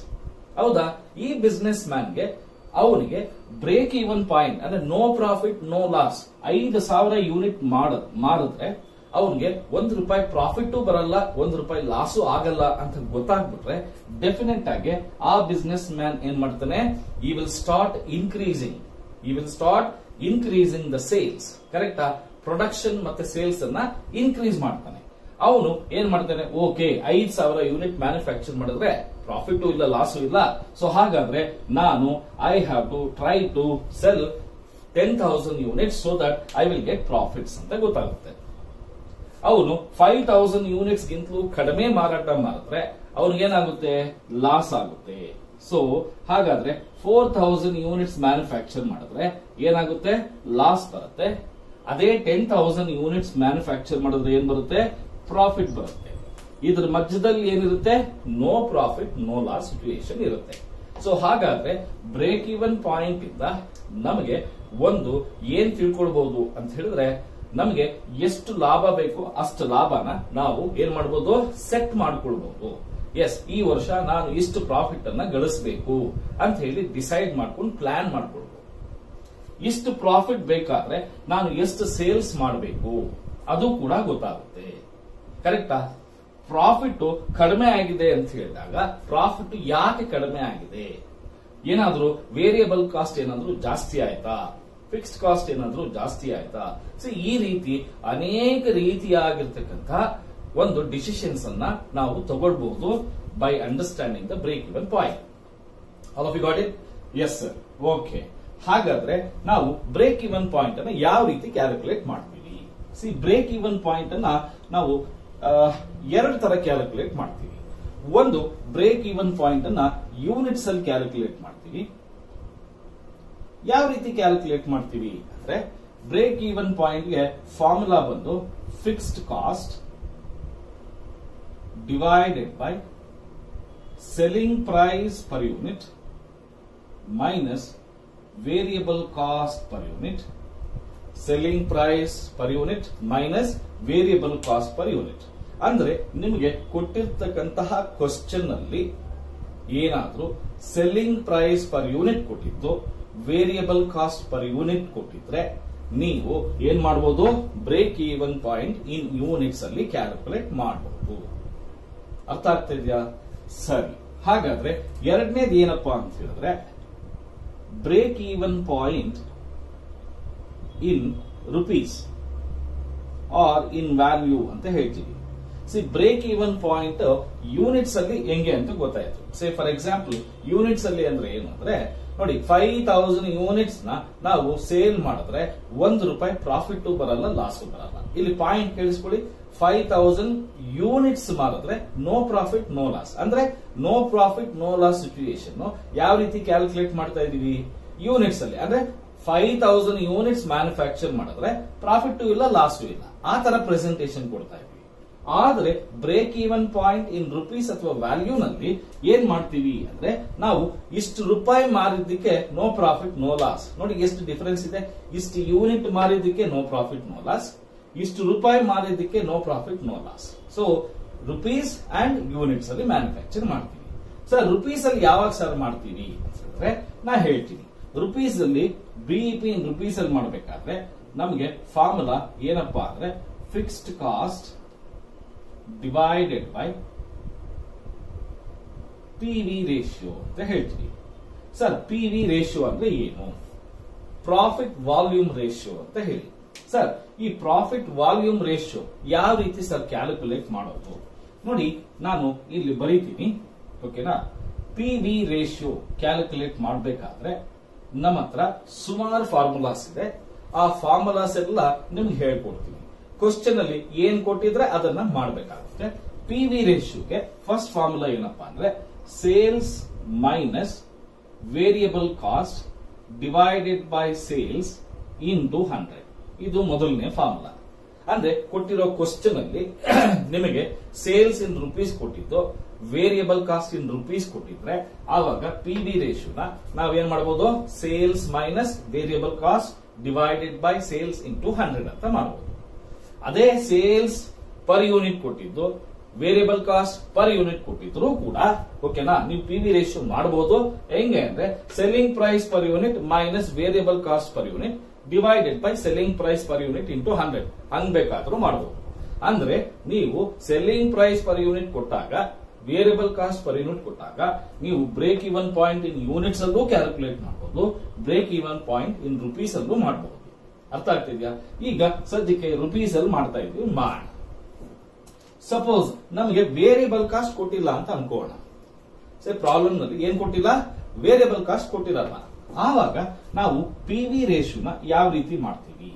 ಹೌದಾ? ಈ business ಮ್ಯಾನ್ಗೆ ಅವನಿಗೆ break even point ಅಂದ್ರೆ no profit no loss ಐದು ಸಾವಿರ unit ಮಾಡ ಒಂದ್ ಒಂದು ರೂಪಾಯಿ ಪ್ರಾಫಿಟ್ ಬರಲ್ಲ, ಒಂದ್ ರೂಪಾಯಿ ಲಾಸು ಆಗಲ್ಲ ಅಂತ ಗೊತ್ತಾಗ್ಬಿಟ್ರೆ ಡೆಫಿನೆಟ್ ಆಗಿ ಆ ಬಿಸ್ನೆಸ್ ಮ್ಯಾನ್ ಏನ್ ಮಾಡ್ತಾನೆ? He will start increasing he will start increasing the sales ಕರೆಕ್ಟಾ ಪ್ರೊಡಕ್ಷನ್ ಮತ್ತೆ ಸೇಲ್ಸ್ ಅನ್ನ ಇನ್ಕ್ರೀಸ್ ಮಾಡ್ತಾನೆ. ಅವನು ಏನ್ ಮಾಡ್ತಾನೆ? ಓಕೆ ಐದ್ ಸಾವಿರ ಯೂನಿಟ್ ಮ್ಯಾನುಫ್ಯಾಕ್ಚರ್ ಮಾಡಿದ್ರೆ ಪ್ರಾಫಿಟ್ ಇಲ್ಲ, ಲಾಸು ಇಲ್ಲ. ಸೊ ಹಾಗಾದ್ರೆ ನಾನು I have to try to sell ten thousand unit so that I will get profits ಅಂತ ಗೊತ್ತಾಗುತ್ತೆ. ಅವನು ಫೈವ್ ತೌಸಂಡ್ ಯೂನಿಟ್ಸ್ ಗಿಂತಲೂ ಕಡಿಮೆ ಮಾರಾಟ ಮಾಡಿದ್ರೆ ಅವ್ರಿಗೇನಾಗುತ್ತೆ ಲಾಸ್ ಆಗುತ್ತೆ. ಸೊ ಹಾಗಾದ್ರೆ ಫೋರ್ ಥೌಸಂಡ್ ಯೂನಿಟ್ಸ್ ಮ್ಯಾನುಫ್ಯಾಕ್ಚರ್ ಮಾಡಿದ್ರೆ ಏನಾಗುತ್ತೆ? ಲಾಸ್ ಬರುತ್ತೆ. ಅದೇ ಟೆನ್ ಥೌಸಂಡ್ ಯೂನಿಟ್ಸ್ ಮ್ಯಾನುಫ್ಯಾಕ್ಚರ್ ಮಾಡಿದ್ರೆ ಏನ್ ಬರುತ್ತೆ? ಪ್ರಾಫಿಟ್ ಬರುತ್ತೆ. ಇದ್ರ ಮಧ್ಯದಲ್ಲಿ ಏನಿರುತ್ತೆ? No profit no loss situation ಇರುತ್ತೆ. ಸೊ ಹಾಗಾದ್ರೆ ಬ್ರೇಕ್ ಇವನ್ ಪಾಯಿಂಟ್ ಇಂದ ನಮಗೆ ಒಂದು ಏನ್ ತಿಳ್ಕೊಳ್ಬಹುದು ಅಂತ ಹೇಳಿದ್ರೆ ನಮಗೆ ಎಷ್ಟು ಲಾಭ ಬೇಕು ಅಷ್ಟು ಲಾಭನ ನಾವು ಏನ್ ಮಾಡಬಹುದು ಸೆಟ್ ಮಾಡ್ಕೊಳ್ಬಹುದು ಎಸ್ ಈ ವರ್ಷ ನಾನು ಇಷ್ಟು ಪ್ರಾಫಿಟ್ ಅನ್ನ ಗಳಿಸಬೇಕು ಅಂತ ಹೇಳಿ ಡಿಸೈಡ್ ಮಾಡ್ಕೊಂಡು ಪ್ಲಾನ್ ಮಾಡ್ಕೊಳ್ಬಹುದು ಇಷ್ಟು ಪ್ರಾಫಿಟ್ ಬೇಕಾದ್ರೆ ನಾನು ಎಷ್ಟು ಸೇಲ್ಸ್ ಮಾಡಬೇಕು? ಅದು ಕೂಡ ಗೊತ್ತಾಗುತ್ತೆ. ಕರೆಕ್ಟಾ ಪ್ರಾಫಿಟ್ ಕಡಿಮೆ ಆಗಿದೆ ಅಂತ ಹೇಳಿದಾಗ ಪ್ರಾಫಿಟ್ ಯಾಕೆ ಕಡಿಮೆ ಆಗಿದೆ? ಏನಾದರೂ ವೇರಿಯಬಲ್ ಕಾಸ್ಟ್ ಏನಾದರೂ ಜಾಸ್ತಿ ಆಯ್ತಾ? ಫಿಕ್ಸ್ಡ್ ಕಾಸ್ಟ್ ಏನಾದರೂ ಜಾಸ್ತಿ ಆಯ್ತಾ? ಸೊ ಈ ರೀತಿ ಅನೇಕ ರೀತಿಯಾಗಿರ್ತಕ್ಕಂಥ ಒಂದು ಡಿಸಿಷನ್ಸ್ ಅನ್ನ ನಾವು ತಗೊಳ್ಬಹುದು by understanding the break even point all of you got it yes sir okay ಹಾಗಾದ್ರೆ ನಾವು ಬ್ರೇಕ್ ಇವನ್ ಪಾಯಿಂಟ್ ಅನ್ನ ಯಾವ ರೀತಿ ಕ್ಯಾಲ್ಕುಲೇಟ್ ಮಾಡ್ತೀವಿ? ಸಿ ಬ್ರೇಕ್ ಇವನ್ ಪಾಯಿಂಟ್ ಅನ್ನ ನಾವು ಎರಡು ತರ ಕ್ಯಾಲ್ಕುಲೇಟ್ ಮಾಡ್ತೀವಿ. ಒಂದು ಬ್ರೇಕ್ ಇವನ್ ಪಾಯಿಂಟ್ ಅನ್ನ ಯೂನಿಟ್ಸ್ ಅಲ್ಲಿ ಕ್ಯಾಲ್ಕುಲೇಟ್ ಮಾಡ್ತೀವಿ. ಯಾವ ರೀತಿ ಕ್ಯಾಲ್ಕುಲೇಟ್ ಮಾಡ್ತೀವಿ ಅಂದ್ರೆ ಬ್ರೇಕ್ ಈವನ್ ಪಾಯಿಂಟ್ಗೆ ಫಾರ್ಮುಲಾ ಬಂದು fixed cost divided by selling price per unit minus variable cost per unit selling price per unit minus variable cost per unit ಅಂದ್ರೆ ನಿಮಗೆ ಕೊಟ್ಟಿರ್ತಕ್ಕಂತಹ ಕ್ವಶನ್ ಅಲ್ಲಿ ಏನಾದರೂ ಸೆಲ್ಲಿಂಗ್ ಪ್ರೈಸ್ ಪರ್ ಯೂನಿಟ್ ಕೊಟ್ಟಿದ್ದು ವೇರಿಯಬಲ್ ಕಾಸ್ಟ್ ಪರ್ ಯೂನಿಟ್ ಕೊಟ್ಟಿದ್ರೆ ನೀವು ಏನ್ ಮಾಡಬಹುದು break even point in units ಅಲ್ಲಿ ಕ್ಯಾಲ್ಕುಲೇಟ್ ಮಾಡಬಹುದು ಅರ್ಥ ಆಗ್ತಾ ಇದೆಯಾ? ಸರಿ. ಹಾಗಾದ್ರೆ ಎರಡನೇದು ಏನಪ್ಪಾ ಅಂತ ಹೇಳಿದ್ರೆ break even point in rupees or in value ಅಂತ ಹೇಳ್ತೀವಿ. See break even point units ಅಲ್ಲಿ ಹೆಂಗೆ ಅಂತ ಗೊತ್ತಾಯ್ತು. ಸೇ ಫಾರ್ ಎಕ್ಸಾಂಪಲ್ ಯೂನಿಟ್ಸ್ ಅಲ್ಲಿ ಅಂದ್ರೆ ಏನು ಅಂದ್ರೆ ನೋಡಿ ಫೈವ್ ತೌಸಂಡ್ ಯೂನಿಟ್ಸ್ನ ನಾವು ಸೇಲ್ ಮಾಡಿದ್ರೆ ಒಂದು ರೂಪಾಯಿ ಪ್ರಾಫಿಟ್ ಬರಲ್ಲ ಲಾಸ್ ಬರಲ್ಲ. ಇಲ್ಲಿ ಪಾಯಿಂಟ್ ಕೇಳಿಸ್ಕೊಳ್ಳಿ. ಫೈವ್ ತೌಸಂಡ್ ಯೂನಿಟ್ಸ್ ಮಾಡಿದ್ರೆ ನೋ ಪ್ರಾಫಿಟ್ ನೋ ಲಾಸ್ ಅಂದ್ರೆ no profit no loss situation ಯಾವ ರೀತಿ ಕ್ಯಾಲ್ಕುಲೇಟ್ ಮಾಡ್ತಾ ಇದೀವಿ ಯೂನಿಟ್ಸ್ ಅಲ್ಲಿ. ಅಂದ್ರೆ ಫೈವ್ ತೌಸಂಡ್ ಯೂನಿಟ್ಸ್ ಮ್ಯಾನುಫ್ಯಾಕ್ಚರ್ ಮಾಡಿದ್ರೆ ಪ್ರಾಫಿಟ್ ಇಲ್ಲ ಲಾಸು ಇಲ್ಲ. ಆ ತರ ಪ್ರೆಸೆಂಟೇಶನ್ ಕೊಡ್ತಾ ಇದ್ವಿ ಆದ್ರೆ break even point in rupees ಅಥವಾ ವ್ಯಾಲ್ಯೂ ನಲ್ಲಿ ಏನ್ ಮಾಡ್ತೀವಿ ಅಂದ್ರೆ ನಾವು ಇಷ್ಟು ರೂಪಾಯಿ ಮಾರಿದ್ದಕ್ಕೆ ನೋ ಪ್ರಾಫಿಟ್ ನೋ ಲಾಸ್ ನೋಡಿ ಎಷ್ಟು ಡಿಫರೆನ್ಸ್ ಇದೆ. ಇಷ್ಟು ಯೂನಿಟ್ ಮಾರಿದ್ದಕ್ಕೆ ನೋ ಪ್ರಾಫಿಟ್ ನೋ ಲಾಸ್ ಇಷ್ಟು ರೂಪಾಯಿ ಮಾರಿದ್ದಕ್ಕೆ no profit no loss so rupees and units ಅಲ್ಲಿ ಮ್ಯಾನುಫ್ಯಾಕ್ಚರ್ ಮಾಡ್ತೀವಿ. ಸರ್ ರುಪೀಸ್ ಅಲ್ಲಿ ಯಾವಾಗ ಸರ್ ಮಾಡ್ತೀವಿ ಅಂತಂದ್ರೆ ನಾ ಹೇಳ್ತೀನಿ. ರುಪೀಸ್ ಅಲ್ಲಿ ಬಿಇಪಿ ರುಪೀಸ್ ಅಲ್ಲಿ ಮಾಡಬೇಕಾದ್ರೆ ನಮಗೆ ಫಾರ್ಮುಲಾ ಏನಪ್ಪಾ ಅಂದ್ರೆ fixed cost divided by P V ratio ಅಂತ ಹೇಳ್ತೀವಿ ಸರ್ ಪಿ ವಿ ಅಂದ್ರೆ ಏನು? ಪ್ರಾಫಿಟ್ ವಾಲ್ಯೂಮ್ ರೇಷಿಯೋ ಅಂತ ಹೇಳಿ. ಸರ್ ಈ ಪ್ರಾಫಿಟ್ ವಾಲ್ಯೂಮ್ ರೇಷಿಯೋ ಯಾವ ರೀತಿ ಸರ್ ಕ್ಯಾಲ್ಕುಲೇಟ್ ಮಾಡೋದು? ನೋಡಿ, ನಾನು ಇಲ್ಲಿ ಬರೀತೀನಿ ಓಕೆನಾ ಪಿ ವಿ ರೇಷಿಯೋ ಕ್ಯಾಲ್ಕುಲೇಟ್ ಮಾಡಬೇಕಾದ್ರೆ ನಮ್ಮ ಹತ್ರ ಸುಮಾರು ಫಾರ್ಮುಲಾಸ್ ಇದೆ. ಆ ಫಾರ್ಮುಲಾಸ್ ಎಲ್ಲ ನಿಮ್ಗೆ ಹೇಳ್ಕೊಡ್ತೀನಿ. ಕ್ವಶನ್ ಅಲ್ಲಿ ಏನ್ ಕೊಟ್ಟಿದ್ರೆ ಅದನ್ನ ಮಾಡಬೇಕಾಗುತ್ತೆ. ಪಿ ವಿ ರೇಷಿಯೋಗೆ ಫಸ್ಟ್ ಫಾರ್ಮುಲಾ ಏನಪ್ಪಾ ಅಂದ್ರೆ sales minus variable cost divided by sales into hundred ಇದು ಮೊದಲನೇ ಫಾರ್ಮುಲಾ ಅಂದ್ರೆ ಕೊಟ್ಟಿರೋ ಕ್ವಶನ್ ಅಲ್ಲಿ ನಿಮಗೆ ಸೇಲ್ಸ್ ಇನ್ ರುಪೀಸ್ ಕೊಟ್ಟಿದ್ದು ವೇರಿಯಬಲ್ ಕಾಸ್ಟ್ ಇನ್ ರುಪೀಸ್ ಕೊಟ್ಟಿದ್ರೆ, ಆವಾಗ ಪಿ ವಿ ರೇಷಿಯೋನ ನಾವೇನ್ ಮಾಡಬಹುದು sales minus variable cost divided by sales into hundred ಅಂತ ಮಾಡಬಹುದು ಅದೇ ಸೇಲ್ಸ್ ಪರ್ ಯೂನಿಟ್ ಕೊಟ್ಟಿದ್ದು, ವೇರಿಯಬಲ್ ಕಾಸ್ಟ್ ಪರ್ ಯೂನಿಟ್ ಕೊಟ್ಟಿದ್ರು ಕೂಡ ಓಕೆನಾ ನೀವು ಪಿ ವಿ ರೇಷಿಯೋ ಮಾಡಬಹುದು ಹೆಂಗೆ ಅಂದ್ರೆ selling price per unit minus variable cost per unit divided by selling price per unit into hundred ಹಂಗ್ ಬೇಕಾದ್ರೂ ಮಾಡಬಹುದು ಅಂದ್ರೆ, ನೀವು ಸೆಲ್ಲಿಂಗ್ ಪ್ರೈಸ್ ಪರ್ ಯೂನಿಟ್ ಕೊಟ್ಟಾಗ ವೇರಿಯಬಲ್ ಕಾಸ್ಟ್ ಪರ್ ಯೂನಿಟ್ ಕೊಟ್ಟಾಗ, ನೀವು break even point in units ಅಲ್ಲೂ ಕ್ಯಾಲ್ಕುಲೇಟ್ ಮಾಡಬಹುದು break even point in rupees ಅಲ್ಲೂ ಮಾಡಬಹುದು ಅರ್ಥ ಆಗ್ತಿದ್ಯಾ? ಈಗ ಸದ್ಯಕ್ಕೆ ರುಪೀಸ್ ಅಲ್ಲಿ ಮಾಡ್ತಾ ಇದ್ವಿ, ಮಾಡ. ಸಪೋಸ್ ನಮಗೆ ವೇರಿಯಬಲ್ ಕಾಸ್ಟ್ ಕೊಟ್ಟಿಲ್ಲ ಅಂತ ಅನ್ಕೋಣ. ಸರಿ ಪ್ರಾಬ್ಲಮ್ನಲ್ಲಿ ಏನ್ ಕೊಟ್ಟಿಲ್ಲ? ವೇರಿಯಬಲ್ ಕಾಸ್ಟ್ ಕೊಟ್ಟಿರಲ್ಲ ಆವಾಗ ನಾವು ಪಿ ವಿ ರೇಷಿಯೋನ ಯಾವ ರೀತಿ ಮಾಡ್ತೀವಿ?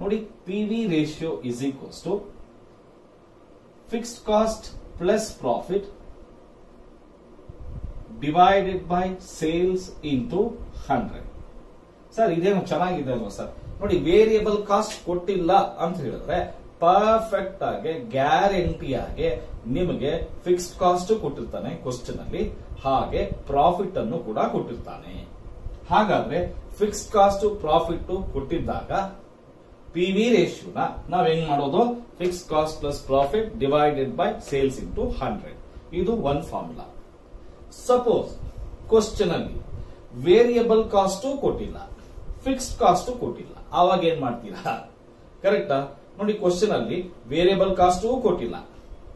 ನೋಡಿ P V ratio is equals to fixed cost plus profit divided by sales into hundred sir ಇದೇನು ಚೆನ್ನಾಗಿದೆ ಅಲ್ವಾ ಸರ್ ನೋಡಿ ವೇರಿಯಬಲ್ ಕಾಸ್ಟ್ ಕೊಟ್ಟಿಲ್ಲ ಅಂತ ಹೇಳಿದ್ರೆ ಪರ್ಫೆಕ್ಟ್ ಆಗಿ ಗ್ಯಾರಂಟಿ ಆಗಿ ನಿಮಗೆ ಫಿಕ್ಸ್ಡ್ ಕಾಸ್ಟ್ ಕೊಟ್ಟಿರ್ತಾನೆ ಕ್ವಶನ್ ಅಲ್ಲಿ. ಹಾಗೆ ಪ್ರಾಫಿಟ್ ಅನ್ನು ಕೂಡ ಕೊಟ್ಟಿರ್ತಾನೆ. ಹಾಗಾದ್ರೆ ಫಿಕ್ಸ್ಡ್ ಕಾಸ್ಟ್ ಪ್ರಾಫಿಟ್ ಕೊಟ್ಟಿದ್ದಾಗ ಪಿ ವಿ ರೇಷಿಯೋನ ನಾವ್ ಹೆಂಗ್ ಮಾಡೋದು? Fix cost plus profit divided by sales into hundred ಇದು ಒನ್ ಫಾರ್ಮುಲಾ ಸಪೋಸ್ ಕ್ವಶನ್ ಅಲ್ಲಿ ವೇರಿಯಬಲ್ ಕಾಸ್ಟ್ ಕೊಟ್ಟಿಲ್ಲ ಫಿಕ್ಸ್ಡ್ ಕಾಸ್ಟ್ ಕೊಟ್ಟಿಲ್ಲ. ಆವಾಗ ಏನ್ ಮಾಡ್ತೀರಾ? ಕರೆಕ್ಟಾ ನೋಡಿ ಕ್ವಶನ್ ಅಲ್ಲಿ ವೇರಿಯಬಲ್ ಕಾಸ್ಟ್ ಕೊಟ್ಟಿಲ್ಲ.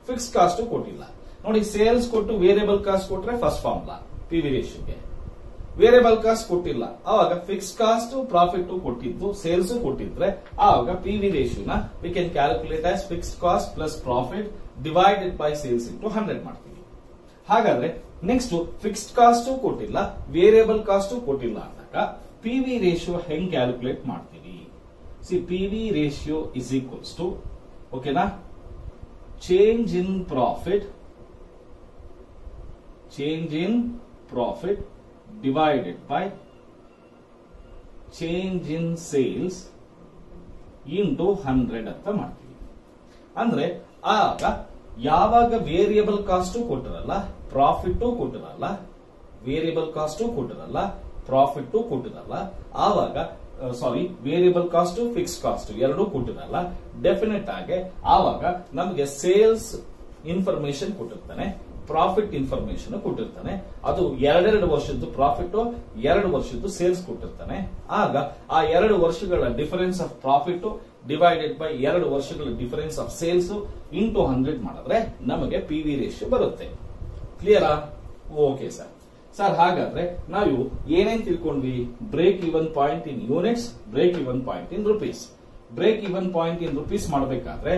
ಫಿಕ್ಸ್ ಕಾಸ್ಟ್ ಕೊಟ್ಟಿಲ್ಲ. ನೋಡಿ ಸೇಲ್ಸ್ ಕೊಟ್ಟು ವೇರಿಯಬಲ್ ಕಾಸ್ಟ್ ಕೊಟ್ರೆ ಫಸ್ಟ್ ಫಾರ್ಮುಲಾ ಪಿ ವಿ ರೇಷಿಯೋಗೆ ವೇರಿಯಬಲ್ ಕಾಸ್ಟ್ ಕೊಟ್ಟಿಲ್ಲ. ಆವಾಗ ಫಿಕ್ಸ್ ಕಾಸ್ಟ್ ಪ್ರಾಫಿಟ್ ಕೊಟ್ಟಿದ್ದು ಸೇಲ್ಸ್ ಕೊಟ್ಟಿದ್ರೆ ಆವಾಗ P V ರೇಷಿಯೋನ we can calculate as fixed cost plus profit divided by sales into hundred ಮಾಡ್ತೀವಿ. ಹಾಗಾದ್ರೆ ನೆಕ್ಸ್ಟ್ ಫಿಕ್ಸ್ಡ್ ಕಾಸ್ಟ್ ಕೊಟ್ಟಿಲ್ಲ ವೇರಿಯಬಲ್ ಕಾಸ್ಟ್ ಕೊಟ್ಟಿಲ್ಲ ಅಂದಾಗ ಪಿ ವಿ ರೇಷಿಯೋ ಹೆಂಗ್ ಕ್ಯಾಲ್ಕುಲೇಟ್ ಮಾಡ್ತೀವಿ? C P V ratio is equals to ಓಕೆನಾ change in profit change in profit divided by change in sales into hundred ಅಂತ ಮಾಡ್ತೀವಿ. ಅಂದ್ರೆ, ಆಗ ಯಾವಾಗ ವೇರಿಯಬಲ್ ಕಾಸ್ಟ್ ಕೊಟ್ಟಿರಲ್ಲ ಪ್ರಾಫಿಟ್ ಕೊಟ್ಟಿರಲ್ಲ ವೇರಿಯಬಲ್ ಕಾಸ್ಟ್ ಕೊಟ್ಟಿರಲ್ಲ ಪ್ರಾಫಿಟ್ ಕೊಟ್ಟಿರಲ್ಲ, ಆವಾಗ sorry variable cost fix cost ಎರಡೂ ಕೊಟ್ಟಿರಲ್ಲ ಡೆಫಿನೆಟ್ ಆಗಿ ಆವಾಗ ನಮಗೆ ಸೇಲ್ಸ್ ಇನ್ಫಾರ್ಮೇಶನ್ ಕೊಟ್ಟಿರ್ತಾನೆ ಪ್ರಾಫಿಟ್ ಇನ್ಫಾರ್ಮೇಶನ್ ಕೊಟ್ಟಿರ್ತಾನೆ. ಅದು ಎರಡೆರಡು ವರ್ಷದ್ದು ಪ್ರಾಫಿಟ್ ಎರಡು ವರ್ಷದ್ದು ಸೇಲ್ಸ್ ಕೊಟ್ಟಿರ್ತಾನೆ. ಆಗ ಆ ಎರಡು ವರ್ಷಗಳ difference of profit divided by ಎರಡು ವರ್ಷಗಳ difference of sales into hundred ಮಾಡಿದ್ರೆ ನಮಗೆ ಪಿ ವಿ ರೇಷಿಯೋ ಬರುತ್ತೆ. ಕ್ಲಿಯರಾ ಓಕೆ ಸರ್ ಸರ್, ಹಾಗಾದ್ರೆ ನಾವು ಏನೇನ್ ತಿಳ್ಕೊಂಡ್ವಿ? Break even point in units break even point in rupees break even point in rupees ಮಾಡಬೇಕಾದ್ರೆ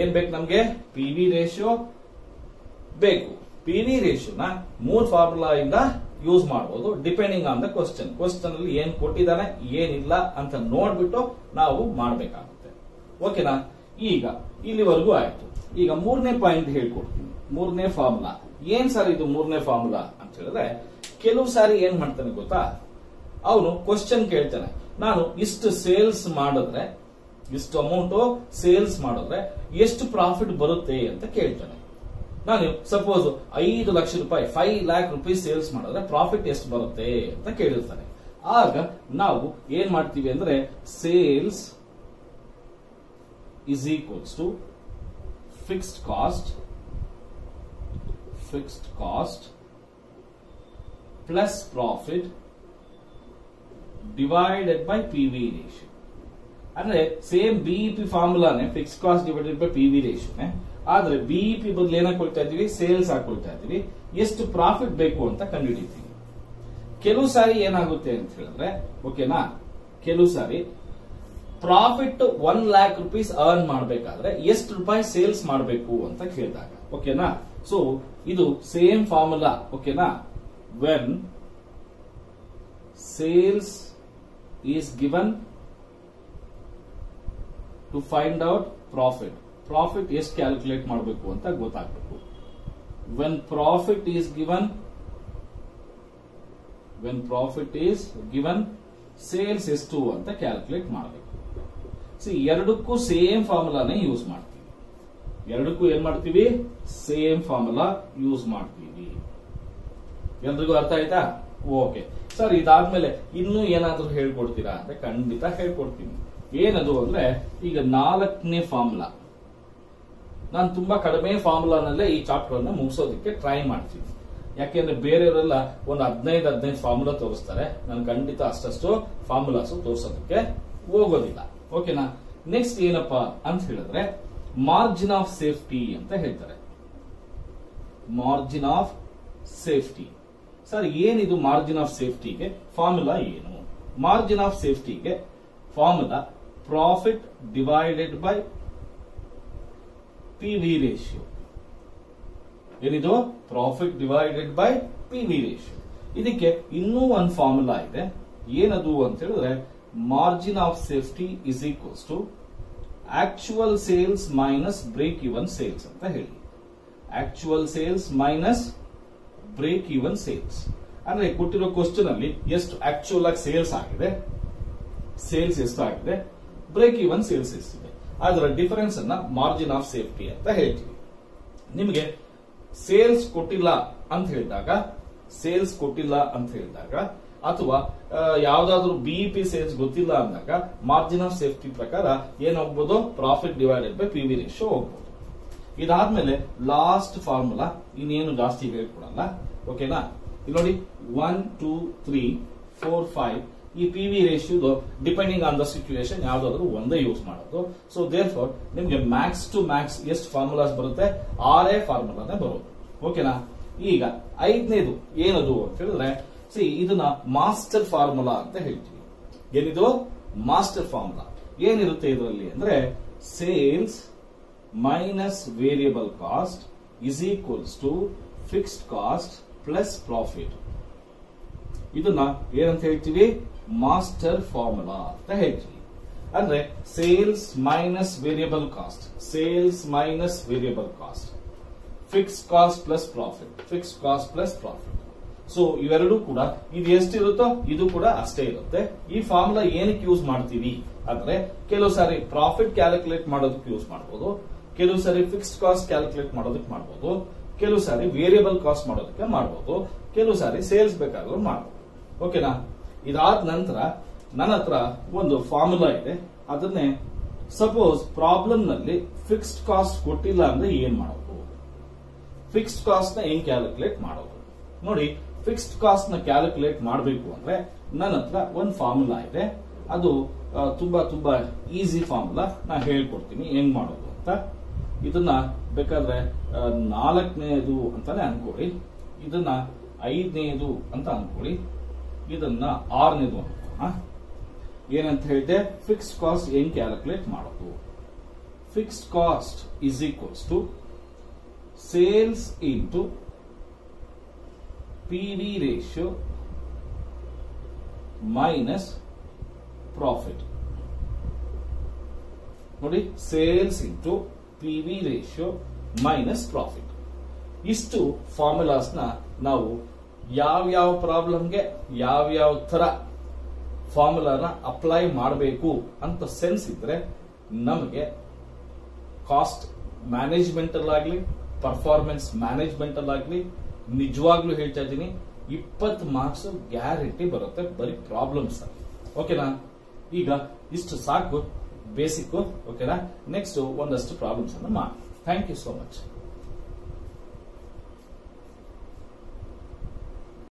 ಏನ್ ಬೇಕು ನಮ್ಗೆ? ಪಿ ವಿ ರೇಷಿಯೋ ಬೇಕು. ಪಿ ವಿ ರೇಷಿಯೋನ ಮೂರ್ ಫಾರ್ಮುಲಾ ಇಂದ ಯೂಸ್ ಮಾಡಬಹುದು depending on the question question ಅಲ್ಲಿ ಏನ್ ಕೊಟ್ಟಿದ್ದಾನೆ, ಏನಿಲ್ಲ ಅಂತ ನೋಡ್ಬಿಟ್ಟು ನಾವು ಮಾಡಬೇಕಾಗುತ್ತೆ. ಓಕೆನಾ ಈಗ ಇಲ್ಲಿವರೆಗೂ ಆಯ್ತು. ಈಗ ಮೂರನೇ ಪಾಯಿಂಟ್ ಹೇಳ್ಕೊಡ್ತೀನಿ. ಮೂರನೇ ಫಾರ್ಮುಲಾ ಏನ್ ಸರ್ ಇದು ಮೂರನೇ ಫಾರ್ಮುಲಾ ಅಂತ ಹೇಳಿದ್ರೆ, ಕೆಲವು ಸಾರಿ ಏನ್ ಮಾಡ್ತಾನೆ ಗೊತ್ತಾ? ಅವನು ಕ್ವಶನ್ ಕೇಳ್ತಾನೆ. ನಾನು ಇಷ್ಟು ಸೇಲ್ಸ್ ಮಾಡಿದ್ರೆ, ಇಷ್ಟು ಅಮೌಂಟ್ ಸೇಲ್ಸ್ ಮಾಡಿದ್ರೆ ಎಷ್ಟು ಪ್ರಾಫಿಟ್ ಬರುತ್ತೆ ಅಂತ ಕೇಳ್ತಾನೆ. ನಾನು ಸಪೋಸ್ ಐದು ಲಕ್ಷ ರೂಪಾಯಿ ಫೈವ್ ಲ್ಯಾಕ್ ರುಪೀಸ್ ಸೇಲ್ಸ್ ಮಾಡಿದ್ರೆ ಪ್ರಾಫಿಟ್ ಎಷ್ಟು ಬರುತ್ತೆ ಅಂತ ಕೇಳಿರ್ತಾನೆ ಆಗ ನಾವು ಏನ್ ಮಾಡ್ತೀವಿ ಅಂದ್ರೆ sales is equals to fixed cost fixed cost plus profit divided by PV ratio ಅಂದ್ರೆ same BEP ಫಾರ್ಮುಲಾನೆ fix cost divided by P V ರೇಷಿಯೋನೆ ಆದ್ರೆ ಬಿಇಪಿ ಬದಲು ಏನ್ ಹಾಕೊಳ್ತಾ ಇದೀವಿ ಸೇಲ್ಸ್ ಹಾಕೊಳ್ತಾ ಇದೀವಿ ಎಷ್ಟು ಪ್ರಾಫಿಟ್ ಬೇಕು ಅಂತ ಕಂಡುಹಿಡಿತೀವಿ. ಕೆಲವು ಸಾರಿ ಏನಾಗುತ್ತೆ ಅಂತ ಹೇಳಿದ್ರೆ ಓಕೆನಾ ಕೆಲವು ಸಾರಿ profit one lakh rupees earn ಮಾಡಬೇಕಾದ್ರೆ ಎಷ್ಟು ರೂಪಾಯಿ ಸೇಲ್ಸ್ ಮಾಡಬೇಕು ಅಂತ ಕೇಳಿದಾಗ ಓಕೆನಾ ಸೊ ಇದು ಸೇಮ್ ಫಾರ್ಮುಲಾ ಓಕೆನಾ when sales is given to find out profit profit ಎಷ್ಟು ಕ್ಯಾಲ್ಕುಲೇಟ್ ಮಾಡಬೇಕು ಅಂತ ಗೊತ್ತಾಗಬೇಕು. When profit is given when profit is given sales ಎಷ್ಟು ಅಂತ ಕ್ಯಾಲ್ಕುಲೇಟ್ ಮಾಡಬೇಕು. ಸಿ ಎರಡಕ್ಕೂ ಸೇಮ್ ಫಾರ್ಮುಲಾನೇ ಯೂಸ್ ಮಾಡ್ತೀವಿ. ಎರಡಕ್ಕೂ ಏನ್ ಮಾಡ್ತೀವಿ? ಸೇಮ್ ಫಾರ್ಮುಲಾ ಯೂಸ್ ಮಾಡ್ತೀವಿ. ಎಲ್ರಿಗೂ ಅರ್ಥ ಆಯ್ತಾ? ಓಕೆ. ಸರ್, ಇದಾದ್ಮೇಲೆ ಇನ್ನೂ ಏನಾದ್ರೂ ಹೇಳ್ಕೊಡ್ತೀರಾ? ಅಂದ್ರೆ ಖಂಡಿತ ಹೇಳ್ಕೊಡ್ತೀನಿ. ಏನದು ಅಂದ್ರೆ, ಈಗ ನಾಲ್ಕನೇ ಫಾರ್ಮುಲಾ ನಾನು ತುಂಬಾ ಕಡಿಮೆ ಫಾರ್ಮುಲಾನಲ್ಲೇ ಈ ಚಾಪ್ಟರ್ ಅನ್ನ ಮುಗಿಸೋದಕ್ಕೆ ಟ್ರೈ ಮಾಡ್ತೀನಿ. ಯಾಕೆಂದ್ರೆ ಬೇರೆಯವರೆಲ್ಲ ಒಂದು ಹದಿನೈದು ಹದಿನೈದು ಫಾರ್ಮುಲಾ ತೋರಿಸ್ತಾರೆ. ನಾನು ಖಂಡಿತ ಅಷ್ಟಷ್ಟು ಫಾರ್ಮುಲಾಸ್ ತೋರಿಸೋದಕ್ಕೆ ಹೋಗೋದಿಲ್ಲ. ಓಕೆನಾ? ನೆಕ್ಸ್ಟ್ ಏನಪ್ಪಾ ಅಂತ ಹೇಳಿದ್ರೆ ಮಾರ್ಜಿನ್ ಆಫ್ ಸೇಫ್ಟಿ ಅಂತ ಹೇಳ್ತಾರೆ. ಮಾರ್ಜಿನ್ ಆಫ್ ಸೇಫ್ಟಿ ಸರ್, ಏನಿದು ಮಾರ್ಜಿನ್ ಆಫ್ ಸೇಫ್ಟಿಗೆ ಫಾರ್ಮುಲಾ ಏನು? Margin of ಸೇಫ್ಟಿಗೆ formula profit divided by P V ratio ಏನಿದು? Profit divided by P V ratio ಇದಕ್ಕೆ ಇನ್ನೂ ಒಂದು ಫಾರ್ಮುಲಾ ಇದೆ. ಏನದು ಅಂತ ಹೇಳಿದ್ರೆ margin of safety is equals to actual sales minus break even sales ಅಂತ ಹೇಳಿ. Actual sales minus break even sales ಅಂದ್ರೆ ಕೊಟ್ಟಿರೋ ಕ್ವಶನ್ ಅಲ್ಲಿ ಎಷ್ಟು ಆಕ್ಚುಯಲ್ ಆಗಿ ಸೇಲ್ಸ್ ಆಗಿದೆ? ಸೇಲ್ಸ್ ಎಷ್ಟು ಆಗಿದೆ? ಬ್ರೇಕ್ ಇವನ್ ಸೇಲ್ಸ್ ಎಷ್ಟಿದೆ ಅದರ ಡಿಫರೆನ್ಸ್ ಅನ್ನ ಮಾರ್ಜಿನ್ ಆಫ್ ಸೇಫ್ಟಿ ಅಂತ ಹೇಳ್ತೀವಿ. ನಿಮಗೆ ಸೇಲ್ಸ್ ಕೊಟ್ಟಿಲ್ಲ ಅಂತ ಹೇಳಿದಾಗ ಸೇಲ್ಸ್ ಕೊಟ್ಟಿಲ್ಲ ಅಂತ ಹೇಳಿದಾಗ, ಅಥವಾ ಯಾವ್ದಾದ್ರು ಬಿಇಪಿ ಸೇಲ್ಸ್ ಗೊತ್ತಿಲ್ಲ ಅಂದಾಗ ಮಾರ್ಜಿನ್ ಆಫ್ ಸೇಫ್ಟಿ ಪ್ರಕಾರ ಏನಾಗ್ಬೋದು? Profit divided by P V ratio ಹೋಗ್ಬೋದು. ಇದಾದ್ಮೇಲೆ ಲಾಸ್ಟ್ ಫಾರ್ಮುಲಾ ಇನ್ನೇನು ಜಾಸ್ತಿ ಹೇಳ್ಕೊಡಲ್ಲ. ಓಕೆನಾ ಇಲ್ಲಿ ನೋಡಿ one two three four five ಈ ಪಿ ವಿ ರೇಷಿಯೋದು ಡಿಪೆಂಡಿಂಗ್ ಆನ್ ದ ಸಿಚುವೇಶನ್ ಯಾವ್ದಾದ್ರು ಒಂದೇ ಯೂಸ್ ಮಾಡೋದು. ಸೊ ದೇರ್ ಫೋರ್ ನಿಮ್ಗೆ ಮ್ಯಾಕ್ಸ್ ಟು ಮ್ಯಾಕ್ಸ್ ಎಷ್ಟು ಫಾರ್ಮುಲಾಸ್ ಬರುತ್ತೆ? ಆರೇ ಫಾರ್ಮುಲಾನೇ ಬರೋದು. ಓಕೆನಾ ಈಗ ಐದನೇದು ಏನದು ಅಂತ ಹೇಳಿದ್ರೆ ಸಿ ಇದನ್ನ ಮಾಸ್ಟರ್ ಫಾರ್ಮುಲಾ ಅಂತ ಹೇಳ್ತೀವಿ. ಏನಿದು? ಮಾಸ್ಟರ್ ಫಾರ್ಮುಲಾ ಏನಿರುತ್ತೆ ಇದರಲ್ಲಿ ಅಂದ್ರೆ sales minus variable cost is equals to fixed cost plus profit ಇದನ್ನ ಏನಂತ ಹೇಳ್ತೀವಿ? ಮಾಸ್ಟರ್ ಫಾರ್ಮುಲಾ ಅಂತ ಹೇಳ್ತೀವಿ. ಅಂದ್ರೆ sales minus variable cost sales minus variable cost fix cost plus profit fix cost plus profit so ಇವೆರಡೂ ಕೂಡ ಇದು ಎಷ್ಟಿರುತ್ತೋ ಇದು ಕೂಡ ಅಷ್ಟೇ ಇರುತ್ತೆ. ಈ ಫಾರ್ಮುಲಾ ಏನಕ್ಕೆ ಯೂಸ್ ಮಾಡ್ತೀವಿ? ಅಂದ್ರೆ ಕೆಲವು ಸಾರಿ ಪ್ರಾಫಿಟ್ ಕ್ಯಾಲ್ಕುಲೇಟ್ ಮಾಡೋದಕ್ಕೆ ಯೂಸ್ ಮಾಡಬಹುದು ಕೆಲವು ಸಾರಿ ಫಿಕ್ಸ್ಡ್ ಕಾಸ್ಟ್ ಕ್ಯಾಲ್ಕುಲೇಟ್ ಮಾಡೋದಕ್ಕೆ ಮಾಡಬಹುದು ಕೆಲವು ಸಾರಿ ವೇರಿಯಬಲ್ ಕಾಸ್ಟ್ ಮಾಡೋದಕ್ಕೆ ಮಾಡಬಹುದು ಕೆಲವು ಸಾರಿ ಸೇಲ್ಸ್ ಬೇಕಾದ್ರೂ ಮಾಡಬಹುದು ಓಕೆನಾ ಇದಾದ ನಂತರ ನನ್ನ ಹತ್ರ ಒಂದು ಫಾರ್ಮುಲಾ ಇದೆ. ಅದನ್ನೇ ಸಪೋಸ್ ಪ್ರಾಬ್ಲಮ್ನಲ್ಲಿ ಫಿಕ್ಸ್ಡ್ ಕಾಸ್ಟ್ ಕೊಟ್ಟಿಲ್ಲ ಅಂದ್ರೆ ಏನ್ ಮಾಡಬಹುದು ಫಿಕ್ಸ್ಡ್ ಕಾಸ್ಟ್ನ ಏನ್ ಕ್ಯಾಲ್ಕುಲೇಟ್ ಮಾಡೋದು? ನೋಡಿ ಫಿಕ್ಸ್ಡ್ ಕಾಸ್ಟ್ನ ಕ್ಯಾಲ್ಕುಲೇಟ್ ಮಾಡಬೇಕು ಅಂದ್ರೆ ನನ್ನ ಹತ್ರ ಒಂದು ಫಾರ್ಮುಲಾ ಇದೆ. ಅದು ತುಂಬಾ ತುಂಬಾ ಈಸಿ ಫಾರ್ಮುಲಾ ನಾ ಹೇಳ್ಕೊಡ್ತೀನಿ. ಹೆಂಗ್ ಮಾಡೋದು ಅಂತ? ಇದನ್ನ ಬೇಕಾದ್ರೆ ನಾಲ್ಕನೇದು ಅಂತಾನೆ ಅನ್ಕೊಳ್ಳಿ. ಇದನ್ನ ಐದನೇದು ಅಂತ ಅನ್ಕೊಳ್ಳಿ. ಇದನ್ನ ಆರನೇದು ಅನ್ಕೋಣ ಏನಂತ ಹೇಳಿದೆ ಫಿಕ್ಸ್ ಕಾಸ್ಟ್ ಏನ್ ಕ್ಯಾಲ್ಕುಲೇಟ್ ಮಾಡೋದು? Fix cost is equals to sales into P V ratio minus profit ನೋಡಿ sales into P V ratio minus profit ಇಷ್ಟು ಫಾರ್ಮುಲಾಸ್ನ ನಾವು ಯಾವ್ಯಾವ ಪ್ರಾಬ್ಲಮ್ಗೆ ಯಾವ್ಯಾವ ಥರ ಫಾರ್ಮುಲಾನ ಅಪ್ಲೈ ಮಾಡಬೇಕು ಅಂತ ಸೆನ್ಸ್ ಇದ್ರೆ ನಮಗೆ ಕಾಸ್ಟ್ ಮ್ಯಾನೇಜ್ಮೆಂಟ್ ಅಲ್ಲಾಗ್ಲಿ ಪರ್ಫಾರ್ಮೆನ್ಸ್ ಮ್ಯಾನೇಜ್ಮೆಂಟ್ ಅಲ್ಲಾಗ್ಲಿ ನಿಜವಾಗ್ಲೂ ಹೇಳ್ತಾ ಇದ್ದೀನಿ, ಇಪ್ಪತ್ತು ಮಾರ್ಕ್ಸ್ ಗ್ಯಾರಂಟಿ ಬರುತ್ತೆ ಬರೀ ಪ್ರಾಬ್ಲಮ್ಸ್ ಓಕೆನಾ ಈಗ ಇಷ್ಟು ಸಾಕು ಬೇಸಿಕ್ ಓಕೆನಾ ನೆಕ್ಸ್ಟ್ ಒಂದಷ್ಟು ಪ್ರಾಬ್ಲಮ್ಸ್ ಅನ್ನು ಮಾಡಿ. Thank you so much